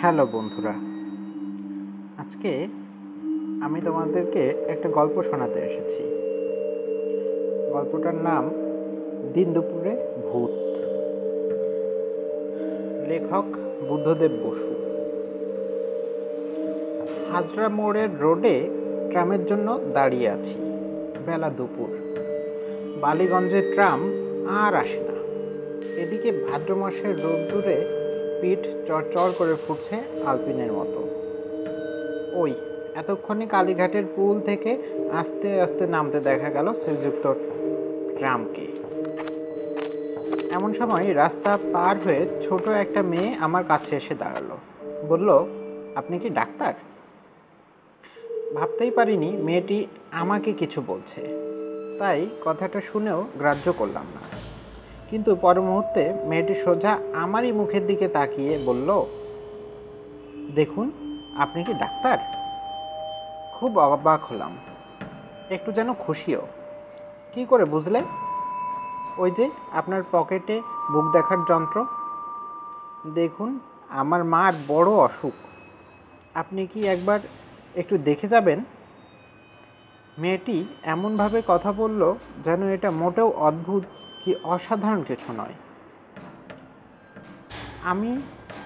Hello বন্ধুরা। আজকে আমি তোমাদেরকে একটা গল্প শোনাতে এসেছি। গল্পটার নাম দিন দুপুরে ভূত। লেখক বুদ্ধদেব বসু। হাজরা মোড়ের রোডে ট্রামের জন্য দাঁড়িয়ে আছি। বেলা দুপুর। বালিগঞ্জের ট্রাম আর আসে না। এদিকে ভাদ্র মাসের রোদ্দুরে পিঠ চড়চড় করে ফুটছে আলপিনের মতো। ওই, এতক্ষণে কালীঘাটের পুল থেকে আস্তে আস্তে নামতে দেখা গেল শ্রীযুক্ত ট্রামকে। এমন সময় রাস্তা পার হয়ে ছোট একটা মেয়ে আমার কাছে এসে দাঁড়াল। বলল, আপনি কি ডাক্তার? ভাবতেই পারিনি, মেয়েটি আমাকে কিছু বলছে। তাই কথাটা শুনেও গ্রাহ্য করলাম না। কিন্তু পর মুহূর্তে মেয়েটি সোজা আমারই মুখের দিকে তাকিয়ে বলল, দেখুন, আপনি কি ডাক্তার? খুব অবাক হলাম। একটু যেন খুশিও। কি করে বুঝলে? ওই যে আপনার পকেটে বুক দেখার যন্ত্র। দেখুন, আমার মার বড় অসুখ। আপনি কি একবার একটু দেখে যাবেন? মেয়েটি এমনভাবে কথা বলল যেন এটা মোটেও অদ্ভুত কি অসাধারণ কিছু নয়। আমি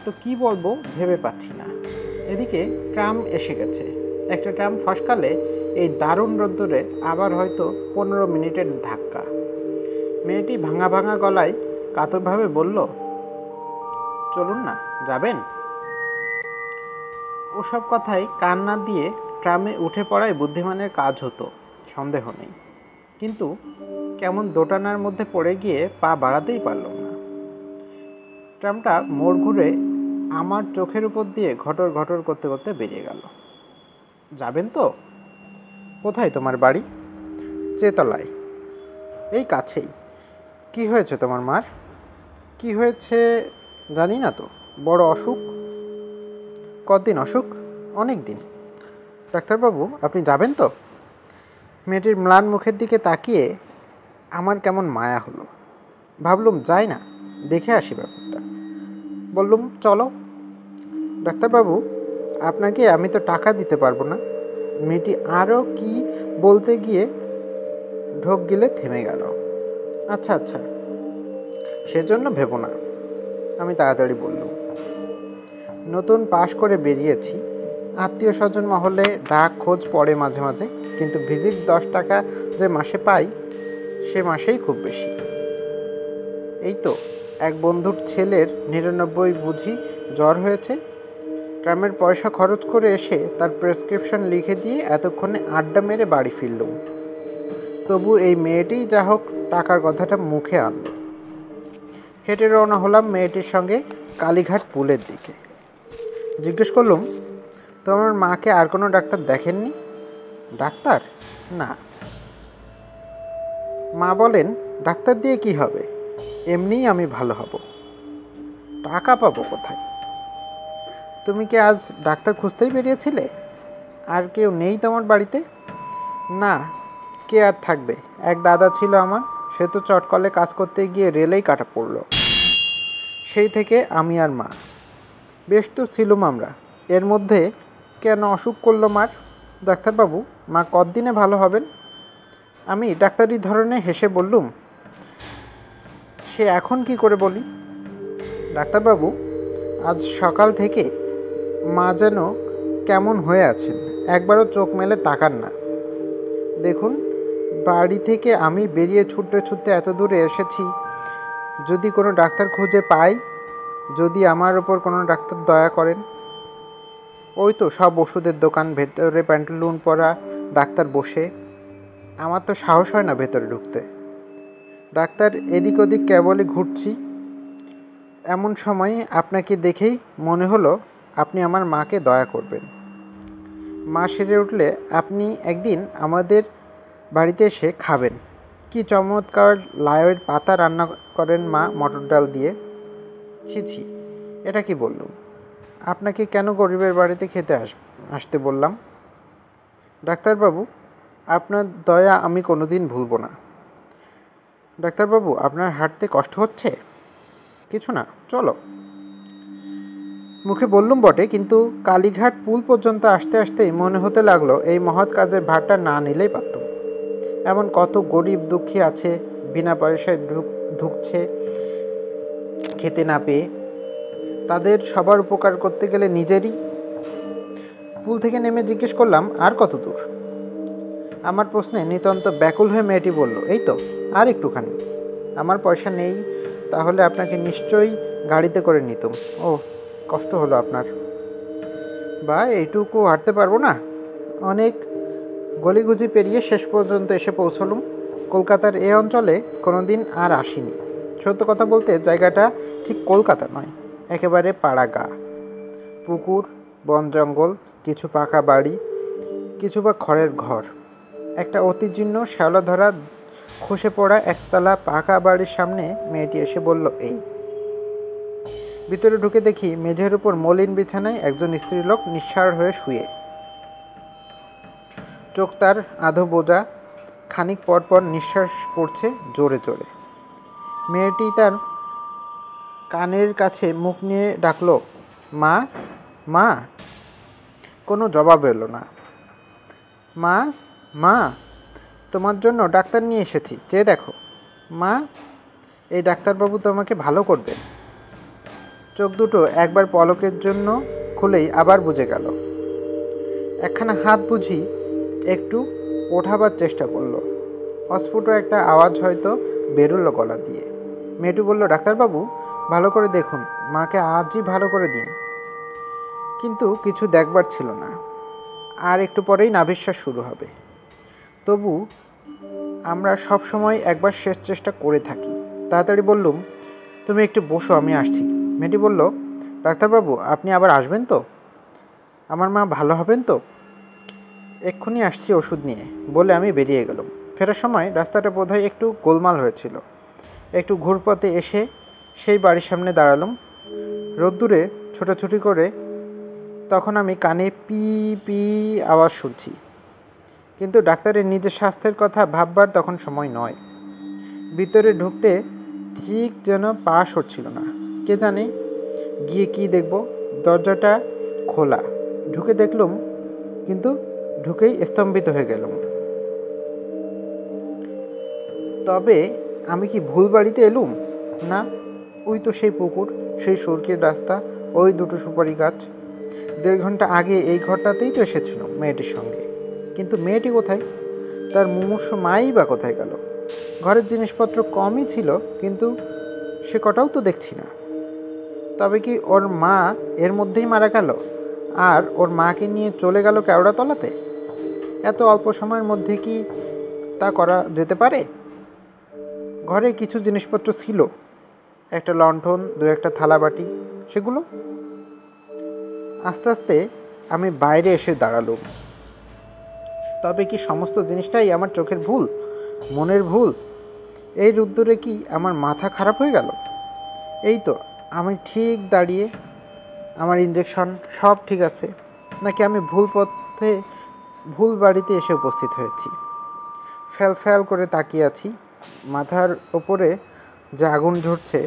তো কি বলব ভেবে পাচ্ছি না। এদিকে ট্রাম এসে গেছে। একটা ট্রাম ফসকালে এই দারুণ রোদ্দুরে আবার হয়তো পনেরো মিনিটের ধাক্কা। মেয়েটি ভাঙা ভাঙা গলায় কাতরভাবে বলল, চলুন না, যাবেন? ওসব কথাই কান না দিয়ে ট্রামে উঠে পড়ায় বুদ্ধিমানের কাজ হতো, সন্দেহ নেই। কিন্তু কেমন দোটানার মধ্যে পড়ে গিয়ে পা বাড়াতেই পারলাম না। ট্রামটা মোড় ঘুরে আমার চোখের উপর দিয়ে ঘটর ঘটর করতে করতে বেরিয়ে গেল। যাবেন তো? কোথায় তোমার বাড়ি? চেতলায়। এই কাছেই। কি হয়েছে তোমার মার? কি হয়েছে জানি না তো। বড় অসুখ? কতদিন অসুখ? অনেক দিন। ডাক্তারবাবু, আপনি যাবেন তো? মেয়েটির ম্লান মুখের দিকে তাকিয়ে আমার কেমন মায়া হলো। ভাবলুম, যাই না, দেখে আসি ব্যাপারটা। বললুম, চলো। ডাক্তারবাবু, আপনাকে আমি তো টাকা দিতে পারব না। মেয়েটি আরও কি বলতে গিয়ে ঢোক গেলে থেমে গেল। আচ্ছা আচ্ছা সেজন্য ভেবো না, আমি তাড়াতাড়ি বললুম। নতুন পাশ করে বেরিয়েছি। আত্মীয় স্বজন মহলে ডাক খোঁজ পড়ে মাঝে মাঝে, কিন্তু ভিজিট দশ টাকা যে মাসে পাই সে মাসেই খুব বেশি। এই তো, এক বন্ধুর ছেলের নিরানব্বই বুঝি জ্বর হয়েছে। ট্রামের পয়সা খরচ করে এসে তার প্রেসক্রিপশন লিখে দিয়ে এতক্ষণে আড্ডা মেরে বাড়ি ফিরলুম। তবু এই মেয়েটিই যা হোক টাকার কথাটা মুখে আনল। হেঁটে রওনা হলাম মেয়েটির সঙ্গে কালীঘাট পুলের দিকে। জিজ্ঞেস করলুম, তোমার মাকে আর কোনো ডাক্তার দেখেননি? ডাক্তার? না। মা বলেন, ডাক্তার দিয়ে কি হবে? এমনিই আমি ভালো হব। টাকা পাবো কোথায়? তুমি কি আজ ডাক্তার খুঁজতেই বেরিয়েছিলে? আর কেউ নেই তোমার বাড়িতে? না, কে আর থাকবে? এক দাদা ছিল আমার, সে তো চটকলে কাজ করতে গিয়ে রেলেই কাটা পড়ল। সেই থেকে আমি আর মা। বেশ তো ছিলুম আমরা। এর মধ্যে কেন অসুখ করল মার? ডাক্তারবাবু, মা কতদিনে ভালো হবেন? আমি ডাক্তারি ধরনে হেসে বললুম, সে এখন কি করে বলি? ডাক্তারবাবু, আজ সকাল থেকে মা যেন কেমন হয়ে আছেন, একবারও চোখ মেলে তাকান না। দেখুন, বাড়ি থেকে আমি বেরিয়ে ছুটতে ছুটতে এত দূরে এসেছি, যদি কোনো ডাক্তার খুঁজে পাই, যদি আমার ওপর কোনো ডাক্তার দয়া করেন? ওই তো সব ওষুধের দোকান, ভেতরে প্যান্টালুন পরা ডাক্তার বসে আমার তো সাহস হয় না ভেতরে ঢুকতে। ডাক্তার এদিক ওদিক কেবলই ঘুরছি। এমন সময় আপনাকে দেখেই মনে হলো আপনি আমার মাকে দয়া করবেন। মা সেরে উঠলে, আপনি একদিন আমাদের বাড়িতে এসে খাবেন। কি চমৎকার লাউয়ের পাতা রান্না করেন মা মটর ডাল দিয়ে? ছি ছি, এটা কি বললুম? আপনাকে কেন গরিবের বাড়িতে খেতে আস, আসতে বললাম? ডাক্তারবাবু আপনার দয়া আমি কোনোদিন ভুলব না। ডাক্তারবাবু, আপনার হাঁটতে কষ্ট হচ্ছে? কিছু না, চলো। মুখে বললুম বটে, কিন্তু কালীঘাট পুল পর্যন্ত আসতে আসতেই মনে হতে লাগল, এই মহৎ কাজের ভারটা না নিলেই পারতাম এমন কত গরিব দুঃখী আছে, বিনা পয়সায় ঢুক, ঢুকছে, খেতে না পেয়ে। তাদের সবার উপকার করতে গেলে নিজেরই। পুল থেকে নেমে জিজ্ঞেস করলাম, আর কত দূর? আমার প্রশ্নে নিতান্ত ব্যাকুল হয়ে মেয়েটি বলল, এই তো, আর একটুখানি। আমার পয়সা নেই, তাহলে আপনাকে নিশ্চয়ই গাড়িতে করে নিতাম। ও কষ্ট হলো আপনার। বা, এইটুকু হাঁটতে পারব না? অনেক গলিগুজি পেরিয়ে শেষ পর্যন্ত এসে পৌঁছলুম। কলকাতার এ অঞ্চলে কোনো দিন আর আসিনি। সত্য কথা বলতে জায়গাটা ঠিক কলকাতা নয়, একেবারে পাড়া গা পুকুর, বন জঙ্গল, কিছু পাকা বাড়ি, কিছু বা খড়ের ঘর। একটা অতিজীর্ণ শ্যাওলা ধরা খসে পড়া একতলা পাকা বাড়ির সামনে মেয়েটি এসে বলল, এই। ভিতরে ঢুকে দেখি মেঝের উপর মলিন বিছানায় একজন স্ত্রীলোক নিঃসার হয়ে শুয়ে। চোখ তার আধো বোঝা খানিক পর পর নিঃশ্বাস পড়ছে জোরে জোরে। মেয়েটি তার কানের কাছে মুখ নিয়ে ডাকল, মা মা। কোনো জবাব এলো না। মা মা, তোমার জন্য ডাক্তার নিয়ে এসেছি। চেয়ে দেখো। মা, এই ডাক্তারবাবু তোমাকে ভালো করবে। চোখ দুটো একবার পলকের জন্য খুলেই আবার বুঝে গেল। একখানা হাত বুঝি একটু ওঠাবার চেষ্টা করল। অস্ফুট একটা আওয়াজ হয়তো বেরোলো গলা দিয়ে। মেয়েটু বলল, ডাক্তারবাবু, ভালো করে দেখুন। মাকে আজই ভালো করে দিন। কিন্তু কিছু দেখবার ছিল না। আর একটু পরেই নাভিশ্বাস শুরু হবে। তবু আমরা সব সময় একবার শেষ চেষ্টা করে থাকি। তাড়াতাড়ি বললুম, তুমি একটু বসো, আমি আসছি। মেয়েটি বলল, ডাক্তারবাবু, আপনি আবার আসবেন তো? আমার মা ভালো হবেন তো? এক্ষুনি আসছি ওষুধ নিয়ে, বলে আমি বেরিয়ে গেলাম। ফেরার সময় রাস্তাটা বোধহয় একটু গোলমাল হয়েছিল। একটু ঘুরপথে এসে সেই বাড়ির সামনে দাঁড়ালাম। রোদ্দুরে ছোটাছুটি করে তখন আমি কানে পি পি আওয়াজ শুনছি। কিন্তু ডাক্তারের নিজের স্বাস্থ্যের কথা ভাববার তখন সময় নয়। ভিতরে ঢুকতে ঠিক যেন পা সরছিল না। কে জানে গিয়ে কি দেখব? দরজাটা খোলা। ঢুকে দেখলুম, কিন্তু ঢুকেই স্তম্ভিত হয়ে গেলাম। তবে আমি কি ভুল বাড়িতে এলুম? না, ওই তো সেই পুকুর, সেই সরকির রাস্তা, ওই দুটো সুপারি গাছ। দেড় ঘণ্টা আগে এই ঘরটাতেই তো এসেছিল মেয়েটির সঙ্গে। কিন্তু মেয়েটি কোথায়? তার মুমূর্ষ মাই বা কোথায় গেল? ঘরের জিনিসপত্র কমই ছিল, কিন্তু সে কটাও তো দেখছি না। তবে কি ওর মা এর মধ্যেই মারা গেল? আর ওর মাকে নিয়ে চলে গেল কেওড়াতলাতে? এত অল্প সময়ের মধ্যে কি তা করা যেতে পারে? ঘরে কিছু জিনিসপত্র ছিল। একটা লণ্ঠন, দু একটা থালাবাটি, সেগুলো? আস্তে আস্তে আমি বাইরে এসে দাঁড়ালুম। তবে কি সমস্ত জিনিসটাই আমার চোখের ভুল? মনের ভুল? এই রুদ্দুরে কি আমার মাথা খারাপ হয়ে গেল? এই তো, আমি ঠিক দাঁড়িয়ে আমার ইঞ্জেকশন সব ঠিক আছে, নাকি আমি ভুল পথে, ভুল বাড়িতে এসে উপস্থিত হয়েছি? ফ্যাল ফ্যাল করে তাকিয়ে আছি, মাথার ওপরে যে আগুন ঝরছে,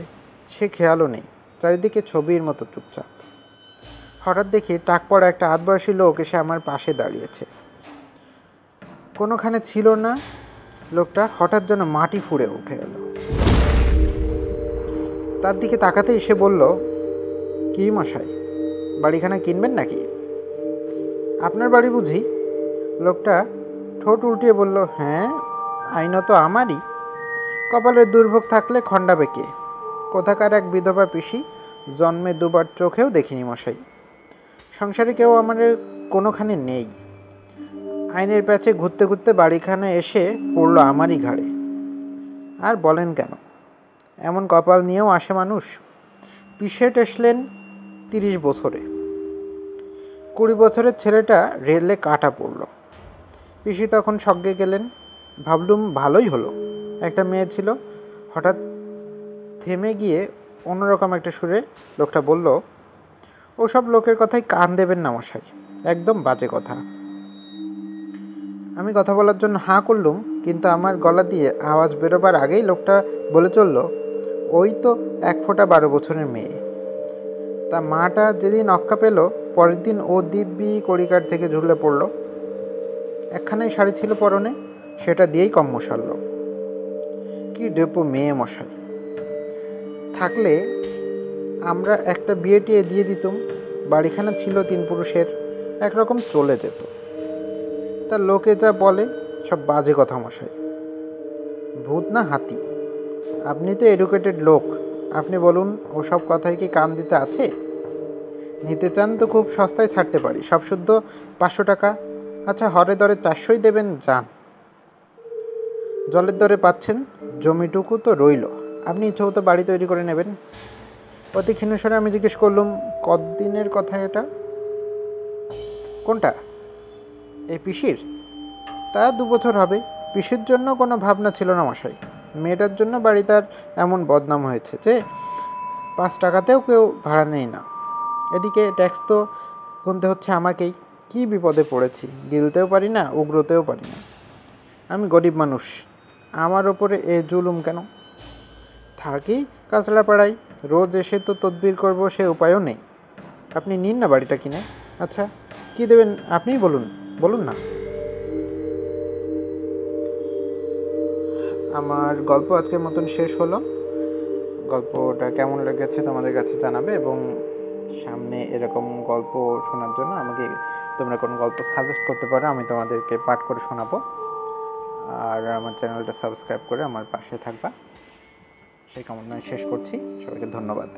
সে খেয়ালও নেই, চারিদিকে ছবির মতো চুপচাপ। হঠাৎ দেখি টাক পড়া একটা আধবয়সী লোক এসে আমার পাশে দাঁড়িয়েছে। কোনোখানে ছিল না, লোকটা হঠাৎ যেন মাটি ফুঁড়ে উঠে এলো। তার দিকে তাকাতেই সে বলল, কি মশাই, বাড়িখানা কিনবেন নাকি? আপনার বাড়ি বুঝি? লোকটা ঠোঁট উল্টিয়ে বলল হ্যাঁ আইনত আমারই। কপালের দুর্ভোগ থাকলে খণ্ডা বেঁকে কোথাকার এক বিধবা পিসি জন্মে দুবার চোখেও দেখিনি মশাই। সংসারে কেউ আমার কোনোখানে নেই। আইনের প্যাচে ঘুরতে ঘুরতে বাড়িখানে এসে পড়ল আমারই ঘাড়ে। আর বলেন কেন? এমন কপাল নিয়েও আসে মানুষ। পিসেট এসলেন তিরিশ বছরে। কুড়ি বছরের ছেলেটা রেলে কাটা পড়ল। পিসি তখন সজ্ঞে গেলেন। ভাবলুম ভালোই হলো। একটা মেয়ে ছিল। হঠাৎ থেমে গিয়ে অন্যরকম একটা সুরে লোকটা বলল, ওসব লোকের কথাই কান দেবেন না মশাই। একদম বাজে কথা। আমি কথা বলার জন্য হাঁ করলুম, কিন্তু আমার গলা দিয়ে আওয়াজ বেরোবার আগেই লোকটা বলে চলল, ওই তো এক ফোঁটা বারো বছরের মেয়ে। তা মাটা যেদিন অক্কা পেল, পরের দিন ও দিব্যি কড়িকার থেকে ঝুলে পড়ল। একখানাই শাড়ি ছিল পরনে, সেটা দিয়েই কম মশাল কি ডেপো মেয়ে মশাই। থাকলে আমরা একটা বিয়ে টিয়ে দিয়ে দিতুম, বাড়িখানা ছিল তিন পুরুষের, একরকম চলে যেত। তা লোকে যা বলে, সব বাজে কথা মশাই। ভূত না হাতি? আপনি তো এডুকেটেড লোক। আপনি বলুন, ওসব কথায় কি কান দিতে আছে? নিতে চান তো খুব সস্তায় ছাড়তে পারি, সব শুদ্ধ পাঁচশো টাকা। আচ্ছা হরে দরে চারশোই দেবেন, যান। জলের দরে পাচ্ছেন, জমিটুকু তো রইল। আপনি ইচ্ছে তো বাড়ি তৈরি করে নেবেন। অতি ক্ষীণস্বরে আমি জিজ্ঞেস করলুম, কতদিনের কথা এটা? কোনটা? এই পিসির? তা দু বছর হবে। পিসির জন্য কোনো ভাবনা ছিল না মশাই। মেয়েটার জন্য বাড়ি তার এমন বদনাম হয়েছে যে পাঁচ টাকাতেও কেউ ভাড়া নেই না। এদিকে ট্যাক্স তো গুনতে হচ্ছে আমাকেই। কি বিপদে পড়েছি? গিলতেও পারি না, উগ্রতেও পারি না। আমি গরিব মানুষ। আমার ওপরে এ জুলুম কেন? থাকি কাঁচড়াপাড়ায় রোজ এসে তো তদবির করব সে উপায়ও নেই। আপনি নিন না বাড়িটা কিনে। আচ্ছা কি দেবেন আপনিই বলুন। বলুন না। আমার গল্প আজকের মতন শেষ হলো। গল্পটা কেমন লেগেছে তোমাদের কাছে জানাবে এবং সামনে এরকম গল্প শোনার জন্য আমাকে তোমরা কোনো গল্প সাজেস্ট করতে পারো, আমি তোমাদেরকে পাঠ করে শোনাবো। আর আমার চ্যানেলটা সাবস্ক্রাইব করে আমার পাশে থাকবা। সেই কামনায় শেষ করছি। সবাইকে ধন্যবাদ।